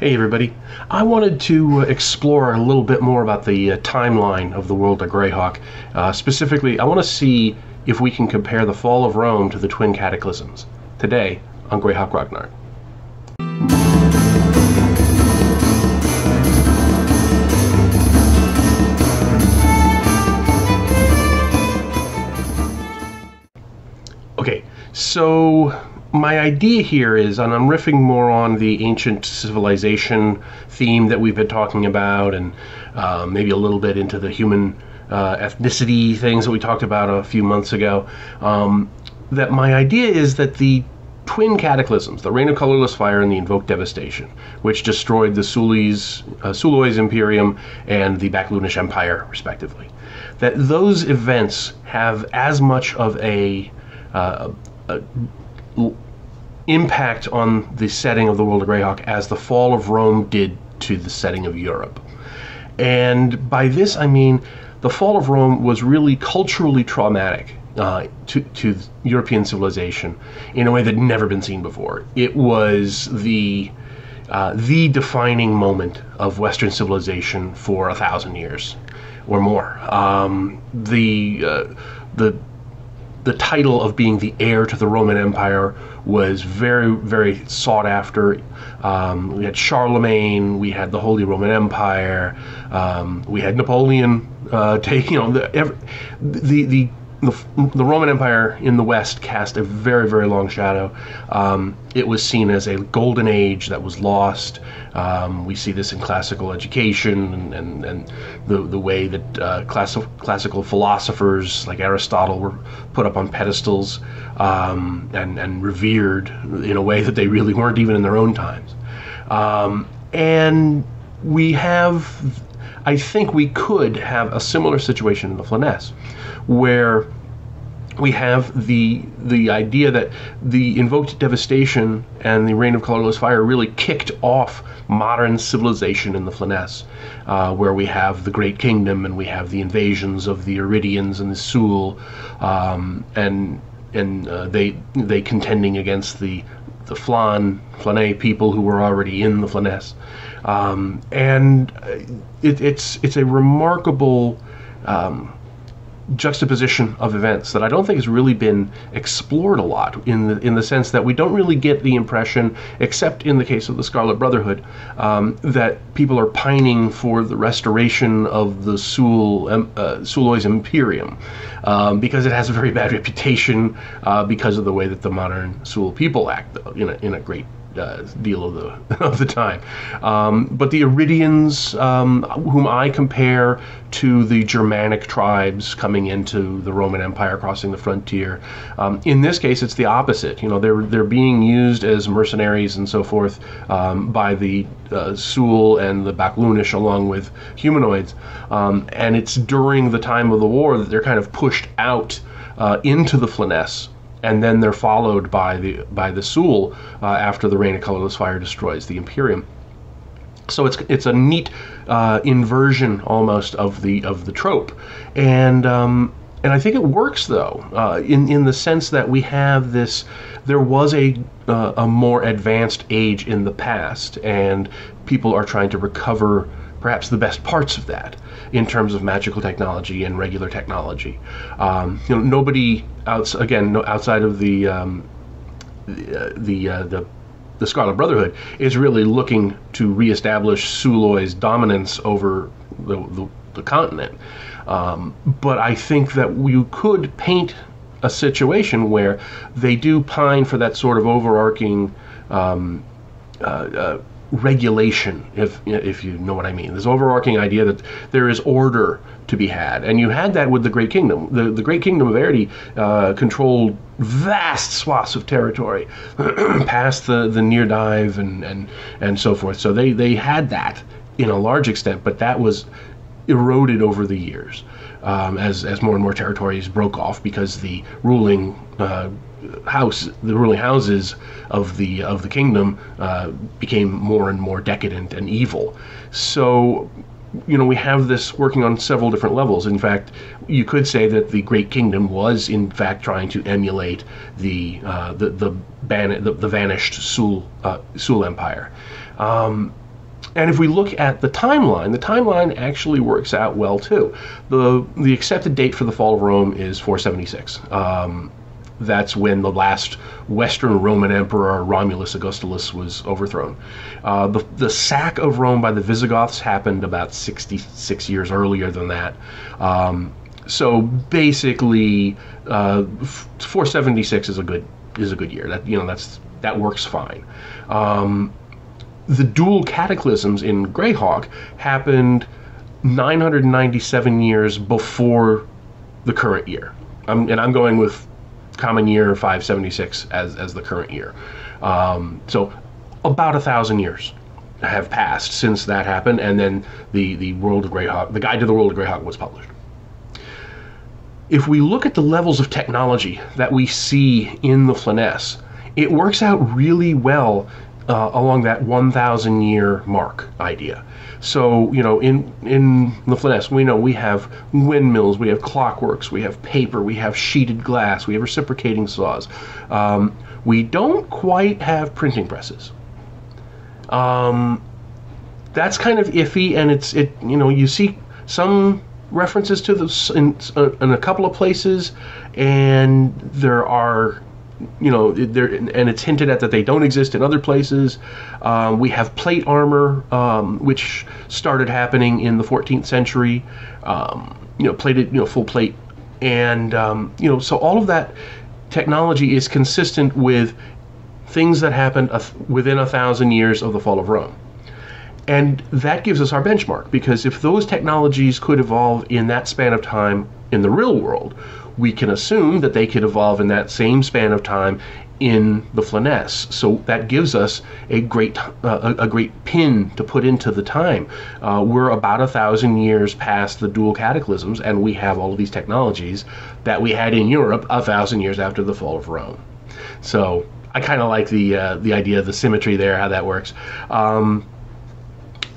Hey everybody. I wanted to uh, explore a little bit more about the uh, timeline of the world of Greyhawk. Uh, specifically, I want to see if we can compare the fall of Rome to the twin cataclysms. Today on Greyhawk Grognard. Okay, so my idea here is, and I'm riffing more on the ancient civilization theme that we've been talking about, and uh, maybe a little bit into the human uh, ethnicity things that we talked about a few months ago. Um, that my idea is that the twin cataclysms, the Rain of Colorless Fire and the Invoked Devastation, which destroyed the Sulis, uh, Suloise Imperium and the Baklunish Empire, respectively, that those events have as much of a, uh, a impact on the setting of the world of Greyhawk as the fall of Rome did to the setting of Europe. And by this I mean the fall of Rome was really culturally traumatic uh, to, to European civilization in a way that had never been seen before. It was the uh, the defining moment of Western civilization for a thousand years or more. Um, the uh, the the title of being the heir to the Roman Empire was very, very sought after. Um, we had Charlemagne, we had the Holy Roman Empire, um, we had Napoleon uh, take, you know, the, every, the, the the, the, Roman Empire in the West cast a very, very long shadow. Um, it was seen as a golden age that was lost. Um, we see this in classical education and, and, and the, the way that uh, class, classical philosophers like Aristotle were put up on pedestals um, and, and revered in a way that they really weren't even in their own times. Um, and we have, I think we could have a similar situation in the Flanaess where we have the the idea that the invoked devastation and the rain of colorless fire really kicked off modern civilization in the Flanaess, uh, where we have the Great Kingdom and we have the invasions of the Oeridians and the Suel, um, and and uh, they they contending against the the Flan Flanay people who were already in the Flanaess, um, and it, it's it's a remarkable. Um, juxtaposition of events that I don't think has really been explored a lot in the in the sense that we don't really get the impression, except in the case of the Scarlet Brotherhood, um, that people are pining for the restoration of the Suel uh, Suloise Imperium um, because it has a very bad reputation uh, because of the way that the modern Suel people act in a, in a great uh, deal of the of the time. Um, but the Oeridians, um, whom I compare to the Germanic tribes coming into the Roman Empire, crossing the frontier, um, in this case it's the opposite. You know, they're they're being used as mercenaries and so forth um, by the uh, and the Baklunish, along with humanoids, um, and it's during the time of the war that they're kind of pushed out. Uh, into the Flanaess and then they're followed by the by the Suel uh, after the Rain of Colorless Fire destroys the Imperium. So it's it's a neat uh, inversion almost of the of the trope, and um, and I think it works though uh, in in the sense that we have this. There was a uh, a more advanced age in the past, and people are trying to recover perhaps the best parts of that in terms of magical technology and regular technology. Um, you know, nobody outs again no, outside of the um, the uh, the, uh, the the Scarlet Brotherhood is really looking to reestablish Suloise dominance over the, the, the continent. Um, but I think that you could paint a situation where they do pine for that sort of overarching um, uh, uh regulation, if if you know what I mean. This overarching idea that there is order to be had, and you had that with the Great Kingdom. The the Great Kingdom of Aerdy uh, controlled vast swaths of territory, past the the Nyr Dyv and and and so forth. So they they had that in a large extent, but that was eroded over the years um, as as more and more territories broke off because the ruling uh, house, the ruling houses of the of the kingdom uh, became more and more decadent and evil. So, you know, we have this working on several different levels. In fact, you could say that the Great Kingdom was, in fact, trying to emulate the uh, the the, ban- the, the vanished Suel uh, Suel Empire. Um, and if we look at the timeline, the timeline actually works out well too. The the accepted date for the fall of Rome is 476. Um, that's when the last Western Roman Emperor Romulus Augustulus was overthrown. Uh, the, the sack of Rome by the Visigoths happened about 66 years earlier than that. Um, so basically, uh, 476 is a good is a good year. That you know that's that works fine. Um, the dual cataclysms in Greyhawk happened 997 years before the current year. I'm, and I'm going with common year 576 as, as the current year. Um, so about a thousand years have passed since that happened, and then the, the World of Greyhawk, the Guide to the World of Greyhawk was published. If we look at the levels of technology that we see in the Flanaess, it works out really well uh, along that 1,000 year mark idea. So, you know, in, in the Flanaess, we know we have windmills, we have clockworks, we have paper, we have sheeted glass, we have reciprocating saws. Um, we don't quite have printing presses. Um, that's kind of iffy, and it's, it, you know, you see some references to this in, in a couple of places, and there are you know, and it's hinted at that they don't exist in other places. Um, we have plate armor, um, which started happening in the 14th century. Um, you know, plated, you know, full plate, and um, you know, so all of that technology is consistent with things that happened within a thousand years of the fall of Rome. And that gives us our benchmark because if those technologies could evolve in that span of time in the real world, we can assume that they could evolve in that same span of time in the Flanaess. So that gives us a great uh, a, great pin to put into the time. Uh, we're about a thousand years past the dual cataclysms, and we have all of these technologies that we had in Europe a thousand years after the fall of Rome. So I kind of like the uh, the idea of the symmetry there, how that works. Um,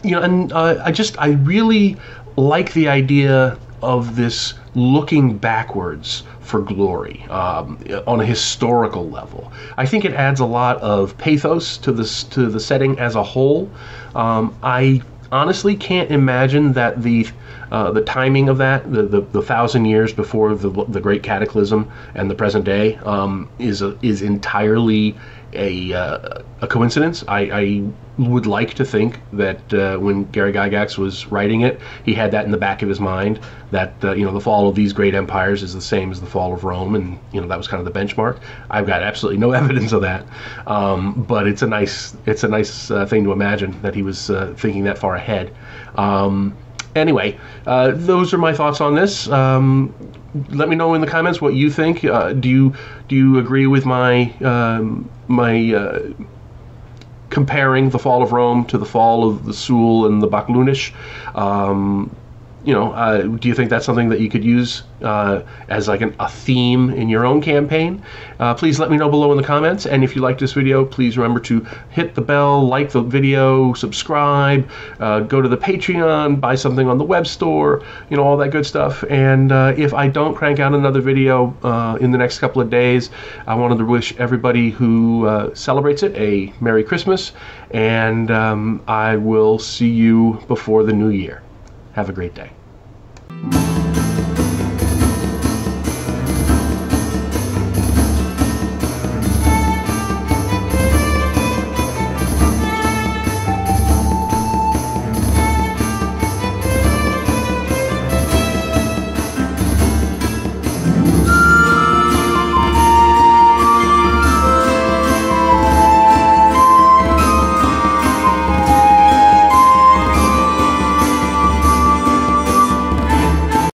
you know, and uh, I just I really like the idea of this looking backwards for glory um, on a historical level. I think it adds a lot of pathos to this to the setting as a whole. Um, I honestly can't imagine that the uh, the timing of that, the, the, the, thousand years before the, the Great Cataclysm and the present day, um, is a, is entirely a, uh, a coincidence. I, I, would like to think that uh, when Gary Gygax was writing it, he had that in the back of his mind that uh, you know the fall of these great empires is the same as the fall of Rome, and you know that was kind of the benchmark. I've got absolutely no evidence of that, um, but it's a nice it's a nice uh, thing to imagine that he was uh, thinking that far ahead. Um, anyway, uh, those are my thoughts on this. Um, let me know in the comments what you think. Uh, do you do you agree with my um, my uh, comparing the fall of Rome to the fall of the Suel and the Baklunish? Um, you know, uh, do you think that's something that you could use uh, as like an, a theme in your own campaign? Uh, please let me know below in the comments. And if you like this video, please remember to hit the bell, like the video, subscribe, uh, go to the Patreon, buy something on the web store, you know, all that good stuff. And uh, if I don't crank out another video uh, in the next couple of days, I wanted to wish everybody who celebrates it a Merry Christmas. And um, I will see you before the new year. Have a great day.